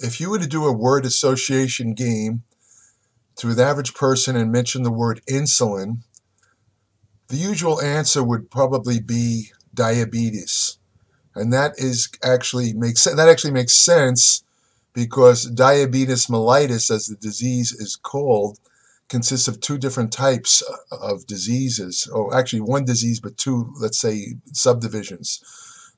if you were to do a word association game to an average person and mention the word insulin, the usual answer would probably be diabetes. And that is actually makes that actually makes sense because diabetes mellitus, as the disease is called, consists of two different types of diseases, or actually one disease, but two, let's say, subdivisions.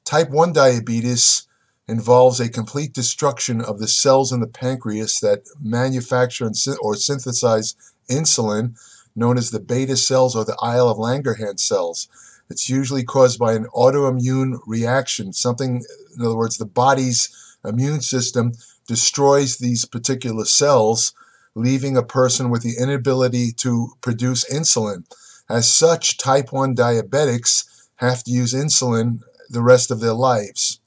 Type 1 diabetes involves a complete destruction of the cells in the pancreas that manufacture or synthesize insulin, known as the beta cells or the Isle of Langerhans cells. It's usually caused by an autoimmune reaction, something, in other words, the body's immune system destroys these particular cells, leaving a person with the inability to produce insulin. As such, type 1 diabetics have to use insulin the rest of their lives.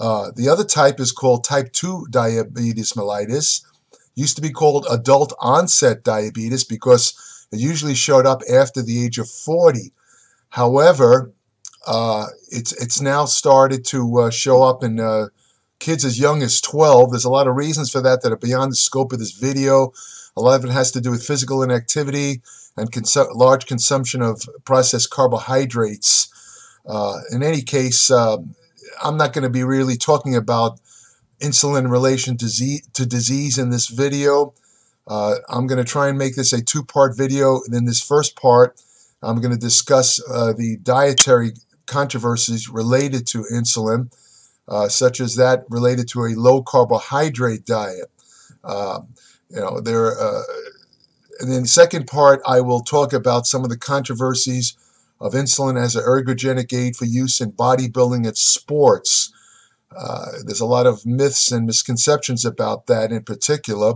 Uh, the other type is called type 2 diabetes mellitus. Used to be called adult onset diabetes because it usually showed up after the age of 40. However, uh, it's it's now started to uh, show up in uh, kids as young as 12. There's a lot of reasons for that that are beyond the scope of this video. A lot of it has to do with physical inactivity and consu large consumption of processed carbohydrates. Uh, in any case, uh, I'm not going to be really talking about insulin in relation disease, to disease in this video. Uh, I'm going to try and make this a two-part video. And in this first part, I'm going to discuss uh, the dietary controversies related to insulin uh, such as that related to a low carbohydrate diet. Uh, you know, there. Uh, and then the second part, I will talk about some of the controversies of insulin as an ergogenic aid for use in bodybuilding and sports. Uh, there's a lot of myths and misconceptions about that in particular.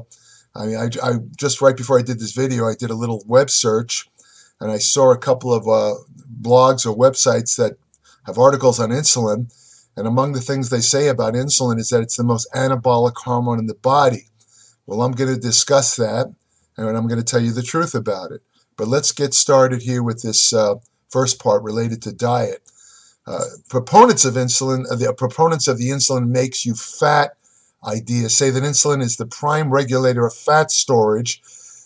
I mean, I, I, just right before I did this video, I did a little web search, and I saw a couple of uh, blogs or websites that have articles on insulin, and among the things they say about insulin is that it's the most anabolic hormone in the body. Well, I'm going to discuss that, and I'm going to tell you the truth about it. But let's get started here with this uh, first part related to diet. Uh, proponents of insulin, uh, the proponents of the insulin makes you fat idea say that insulin is the prime regulator of fat storage,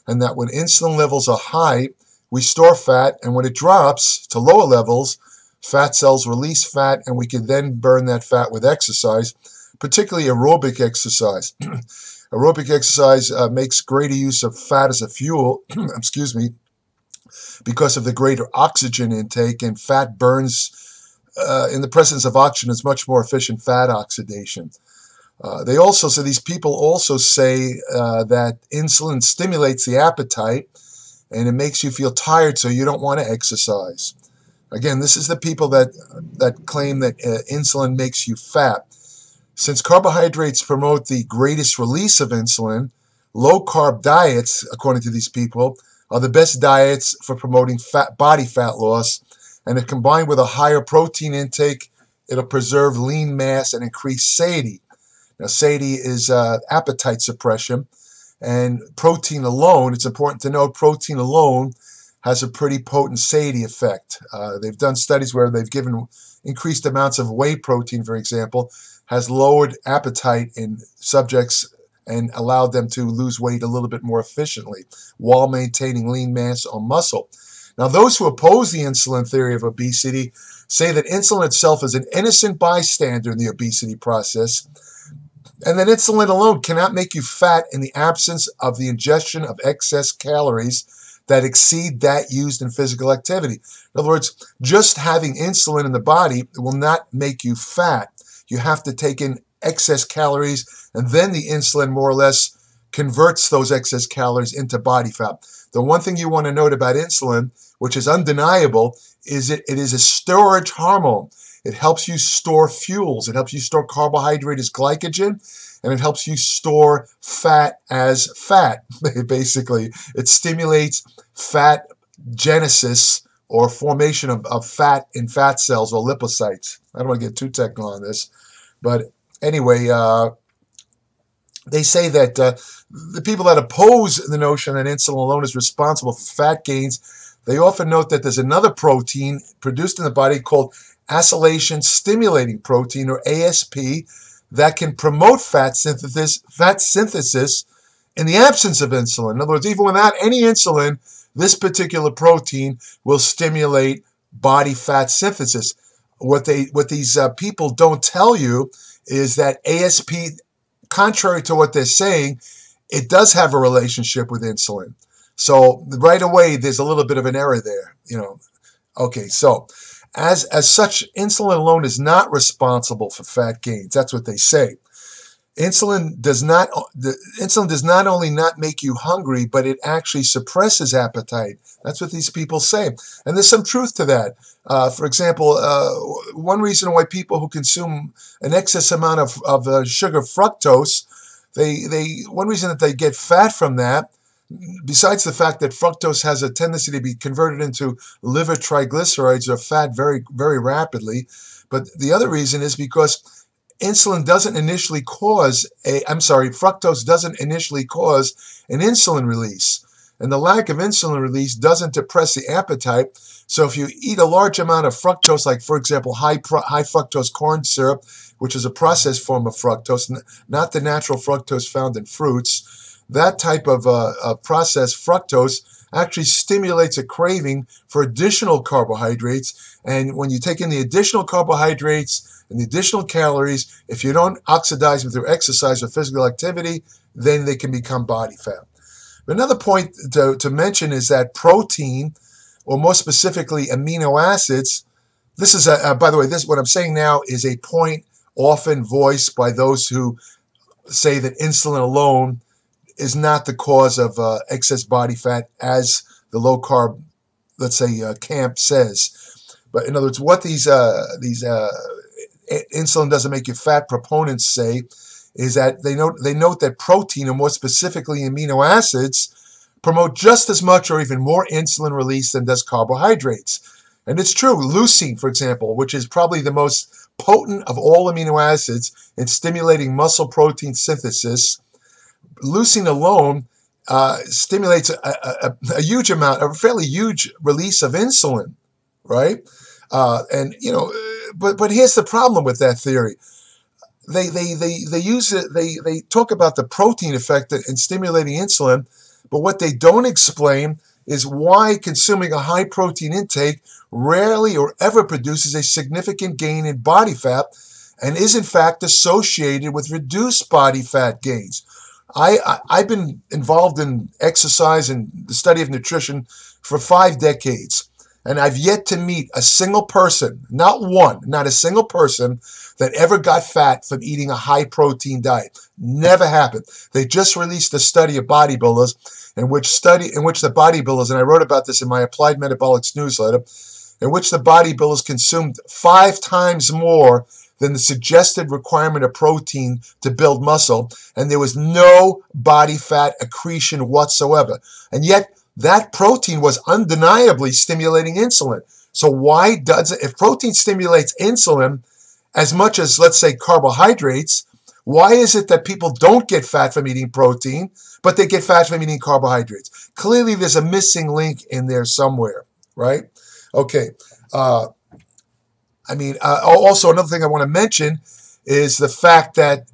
and that when insulin levels are high, we store fat, and when it drops to lower levels, Fat cells release fat, and we can then burn that fat with exercise, particularly aerobic exercise. aerobic exercise uh, makes greater use of fat as a fuel, excuse me, because of the greater oxygen intake, and fat burns uh, in the presence of oxygen is much more efficient fat oxidation. Uh, they also, so these people also say uh, that insulin stimulates the appetite and it makes you feel tired, so you don't want to exercise. Again, this is the people that, that claim that uh, insulin makes you fat. Since carbohydrates promote the greatest release of insulin, low carb diets, according to these people, are the best diets for promoting fat, body fat loss. And if combined with a higher protein intake, it'll preserve lean mass and increase satiety. Now, satiety is uh, appetite suppression, and protein alone, it's important to note, protein alone has a pretty potent satiety effect. Uh, they've done studies where they've given increased amounts of whey protein, for example, has lowered appetite in subjects and allowed them to lose weight a little bit more efficiently while maintaining lean mass or muscle. Now, those who oppose the insulin theory of obesity say that insulin itself is an innocent bystander in the obesity process, and that insulin alone cannot make you fat in the absence of the ingestion of excess calories that exceed that used in physical activity. In other words, just having insulin in the body will not make you fat. You have to take in excess calories, and then the insulin more or less converts those excess calories into body fat. The one thing you want to note about insulin, which is undeniable, is it, it is a storage hormone. It helps you store fuels. It helps you store carbohydrate as glycogen and it helps you store fat as fat, basically. It stimulates fat genesis or formation of, of fat in fat cells or lipocytes. I don't want to get too technical on this, but anyway, uh, they say that uh, the people that oppose the notion that insulin alone is responsible for fat gains, they often note that there's another protein produced in the body called acylation stimulating protein or ASP that can promote fat synthesis, fat synthesis in the absence of insulin. In other words, even without any insulin, this particular protein will stimulate body fat synthesis. What they what these uh, people don't tell you is that ASP, contrary to what they're saying, it does have a relationship with insulin. So right away, there's a little bit of an error there. You know, okay. So as as such, insulin alone is not responsible for fat gains. That's what they say. Insulin does not the insulin does not only not make you hungry, but it actually suppresses appetite. That's what these people say, and there's some truth to that. Uh, for example, uh, one reason why people who consume an excess amount of, of uh, sugar fructose, they they one reason that they get fat from that besides the fact that fructose has a tendency to be converted into liver triglycerides or fat very, very rapidly, but the other reason is because insulin doesn't initially cause a, I'm sorry, fructose doesn't initially cause an insulin release. And the lack of insulin release doesn't depress the appetite. So if you eat a large amount of fructose, like for example, high, high fructose corn syrup, which is a processed form of fructose, not the natural fructose found in fruits, that type of uh, uh, processed fructose actually stimulates a craving for additional carbohydrates. And when you take in the additional carbohydrates and the additional calories, if you don't oxidize them through exercise or physical activity, then they can become body fat. Another point to, to mention is that protein, or more specifically amino acids, this is a, uh, by the way, this what I'm saying now is a point often voiced by those who say that insulin alone is not the cause of uh, excess body fat as the low carb, let's say, uh, camp says. But in other words, what these uh, these uh, insulin doesn't make you fat proponents say is that they note they note that protein, and more specifically amino acids, promote just as much or even more insulin release than does carbohydrates. And it's true. Leucine, for example, which is probably the most potent of all amino acids in stimulating muscle protein synthesis, leucine alone uh, stimulates a, a, a, huge amount, a fairly huge release of insulin, right? Uh, and you know, but but here's the problem with that theory. They they they they use it. They they talk about the protein effect in stimulating insulin, but what they don't explain is why consuming a high protein intake rarely or ever produces a significant gain in body fat and is in fact associated with reduced body fat gains. I, I have been involved in exercise and the study of nutrition for five decades, and I've yet to meet a single person, not one, not a single person that ever got fat from eating a high protein diet. Never happened. They just released a study of bodybuilders in which study in which the bodybuilders, and I wrote about this in my Applied Metabolics newsletter, in which the bodybuilders consumed five times more than the suggested requirement of protein to build muscle, and there was no body fat accretion whatsoever. And yet, that protein was undeniably stimulating insulin. So why does it, if protein stimulates insulin as much as, let's say, carbohydrates, why is it that people don't get fat from eating protein, but they get fat from eating carbohydrates? Clearly, there's a missing link in there somewhere, right? Okay. Uh, I mean, uh, also another thing I want to mention is the fact that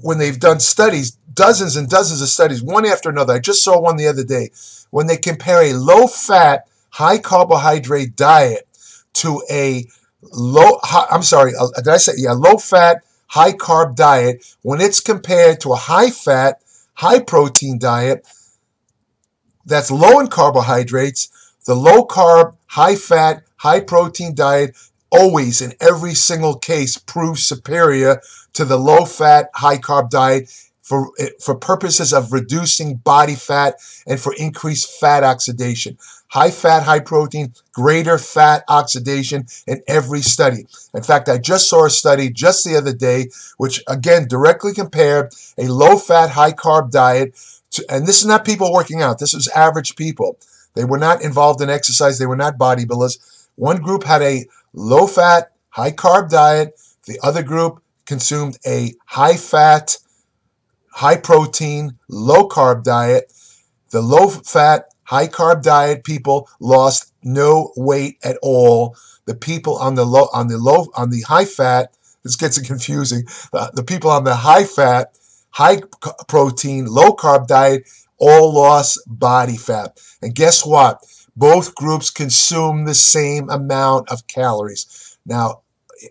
when they've done studies, dozens and dozens of studies, one after another. I just saw one the other day when they compare a low-fat, high-carbohydrate diet to a low. I'm sorry, uh, did I say yeah? Low-fat, high-carb diet when it's compared to a high-fat, high-protein diet that's low in carbohydrates. The low-carb, high-fat, high-protein diet always in every single case proves superior to the low fat, high carb diet for, for purposes of reducing body fat and for increased fat oxidation. High fat, high protein, greater fat oxidation in every study. In fact, I just saw a study just the other day, which again directly compared a low fat, high carb diet to, and this is not people working out, this was average people. They were not involved in exercise, they were not bodybuilders. One group had a low fat, high carb diet. The other group consumed a high fat, high protein, low carb diet. The low fat, high carb diet people lost no weight at all. The people on the low on the low on the high fat this gets confusing. The, the people on the high fat, high protein, low carb diet all lost body fat. And guess what? Both groups consume the same amount of calories. Now,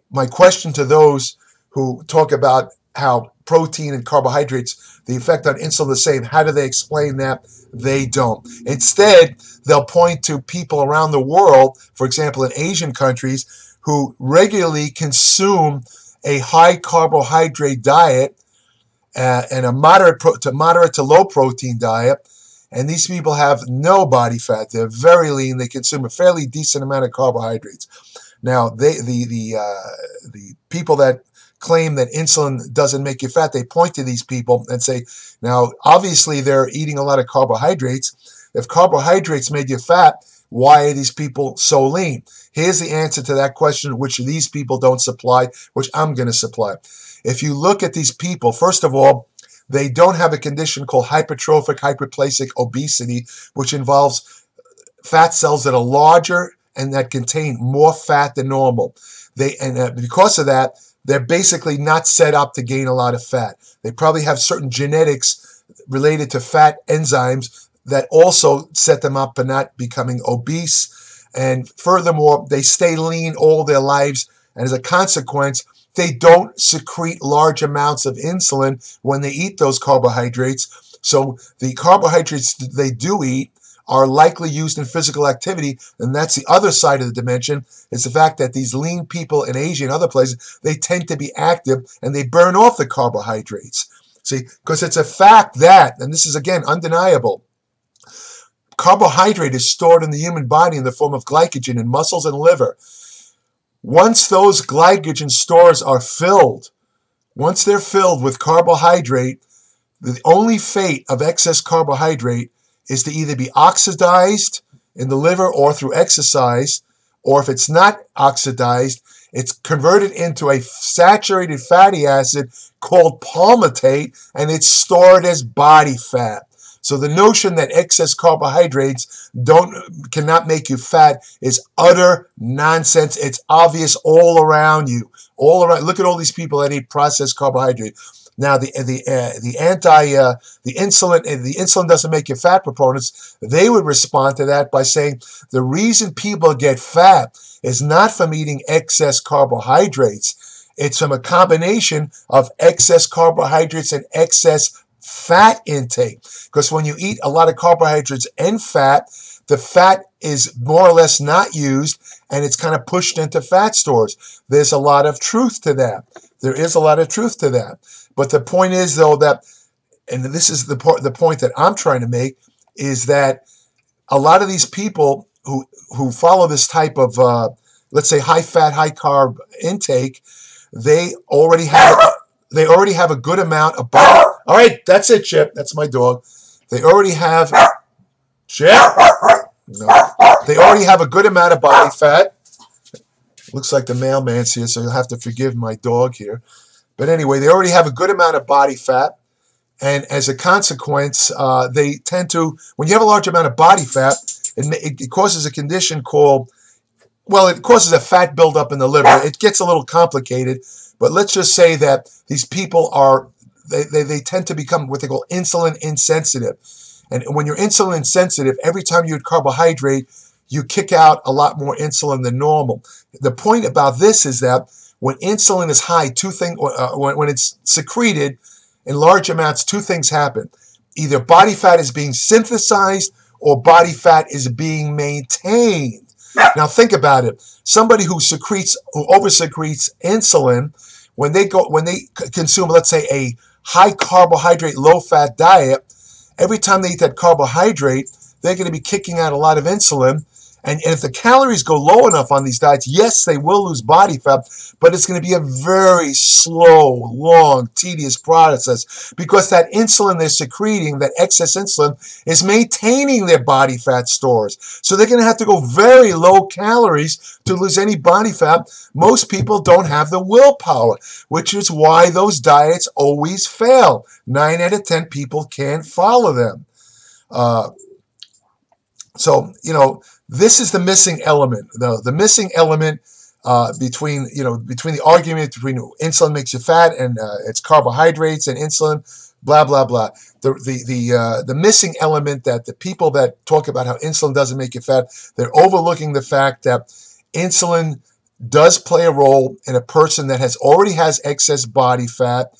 my question to those who talk about how protein and carbohydrates, the effect on insulin the same, how do they explain that? They don't. Instead, they'll point to people around the world, for example, in Asian countries, who regularly consume a high carbohydrate diet uh, and a moderate to moderate to low protein diet. And these people have no body fat. They're very lean. They consume a fairly decent amount of carbohydrates. Now, they the the uh, the people that claim that insulin doesn't make you fat, they point to these people and say, now obviously they're eating a lot of carbohydrates. If carbohydrates made you fat, why are these people so lean? Here's the answer to that question, which these people don't supply, which I'm going to supply. If you look at these people, first of all, they don't have a condition called hypertrophic hyperplasic obesity, which involves fat cells that are larger and that contain more fat than normal. They and uh, because of that, they're basically not set up to gain a lot of fat. They probably have certain genetics related to fat enzymes that also set them up for not becoming obese. And furthermore, they stay lean all their lives, and as a consequence, they don't secrete large amounts of insulin when they eat those carbohydrates. So the carbohydrates that they do eat are likely used in physical activity, and that's the other side of the dimension. Is the fact that these lean people in Asia and other places they tend to be active and they burn off the carbohydrates. See, because it's a fact that, and this is again undeniable, carbohydrate is stored in the human body in the form of glycogen in muscles and liver. Once those glycogen stores are filled, once they're filled with carbohydrate, the only fate of excess carbohydrate is to either be oxidized in the liver or through exercise, or if it's not oxidized, it's converted into a saturated fatty acid called palmitate and it's stored as body fat. So the notion that excess carbohydrates don't cannot make you fat is utter nonsense. It's obvious all around you. All around. Look at all these people that eat processed carbohydrate. Now the the uh, the anti uh, the insulin the insulin doesn't make you fat proponents they would respond to that by saying the reason people get fat is not from eating excess carbohydrates it's from a combination of excess carbohydrates and excess fat intake. Because when you eat a lot of carbohydrates and fat, the fat is more or less not used and it's kind of pushed into fat stores. There's a lot of truth to that. There is a lot of truth to that. But the point is, though, that, and this is the, part, the point that I'm trying to make, is that a lot of these people who, who follow this type of, uh, let's say, high fat, high carb intake, they already have they already have a good amount of body. All right, that's it, Chip. That's my dog. They already have Chip. No, they already have a good amount of body fat. Looks like the mailman's here, so you'll have to forgive my dog here. But anyway, they already have a good amount of body fat. And as a consequence, uh, they tend to, when you have a large amount of body fat, it, it causes a condition called, well, it causes a fat buildup in the liver. It gets a little complicated, but let's just say that these people are, they, they, they tend to become what they call insulin insensitive. And when you're insulin insensitive, every time you eat carbohydrate, you kick out a lot more insulin than normal. The point about this is that when insulin is high, two things, uh, when, when it's secreted in large amounts, two things happen. Either body fat is being synthesized or body fat is being maintained. Now think about it. Somebody who secretes, who over secretes insulin, when they go, when they consume, let's say, a high carbohydrate, low fat diet, every time they eat that carbohydrate, they're going to be kicking out a lot of insulin and, and if the calories go low enough on these diets, yes, they will lose body fat, but it's going to be a very slow, long, tedious process because that insulin they're secreting, that excess insulin, is maintaining their body fat stores. So they're going to have to go very low calories to lose any body fat. Most people don't have the willpower, which is why those diets always fail. Nine out of ten people can't follow them. Uh, so, you know, this is the missing element. The, the missing element uh, between you know between the argument between insulin makes you fat and uh, it's carbohydrates and insulin, blah blah blah. The the the uh, the missing element that the people that talk about how insulin doesn't make you fat, they're overlooking the fact that insulin does play a role in a person that has already has excess body fat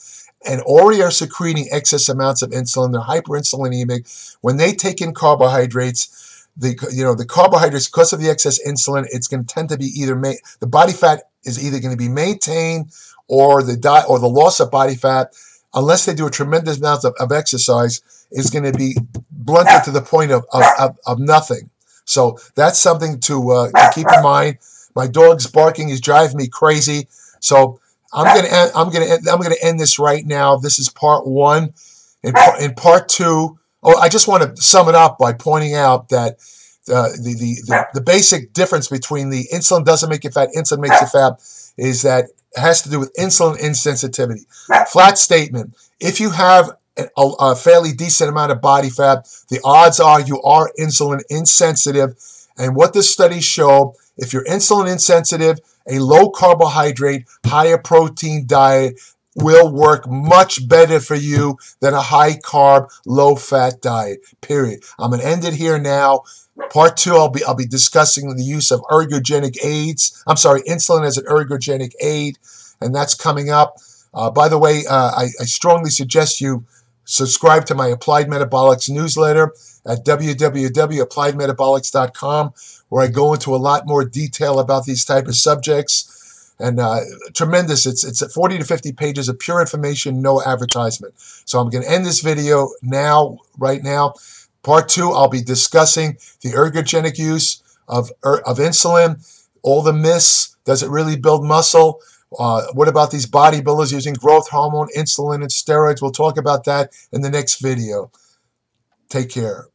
and already are secreting excess amounts of insulin. They're hyperinsulinemic. When they take in carbohydrates, the you know the carbohydrates because of the excess insulin, it's going to tend to be either ma- the body fat is either going to be maintained or the diet or the loss of body fat, unless they do a tremendous amount of, of exercise, is going to be blunted to the point of, of, of, of nothing. So that's something to, uh, to keep in mind. My dog's barking is driving me crazy. So I'm gonna end, I'm gonna I'm gonna end this right now. This is part one. In, in part two, oh, I just want to sum it up by pointing out that uh, the, the, the the basic difference between the insulin doesn't make you fat, insulin makes you fat, is that it has to do with insulin insensitivity. Flat statement: If you have a, a fairly decent amount of body fat, the odds are you are insulin insensitive. And what the studies show if you're insulin insensitive, a low carbohydrate, higher protein diet will work much better for you than a high carb, low fat diet. Period. I'm gonna end it here now. Part two, I'll be I'll be discussing the use of ergogenic aids. I'm sorry, insulin as an ergogenic aid, and that's coming up. Uh, by the way, uh, I, I strongly suggest you subscribe to my Applied Metabolics newsletter at www.appliedmetabolics.com where I go into a lot more detail about these type of subjects. And uh, tremendous. It's it's 40 to 50 pages of pure information, no advertisement. So I'm going to end this video now, right now. Part two, I'll be discussing the ergogenic use of, er, of insulin, all the myths. Does it really build muscle? Uh, what about these bodybuilders using growth hormone, insulin, and steroids? We'll talk about that in the next video. Take care.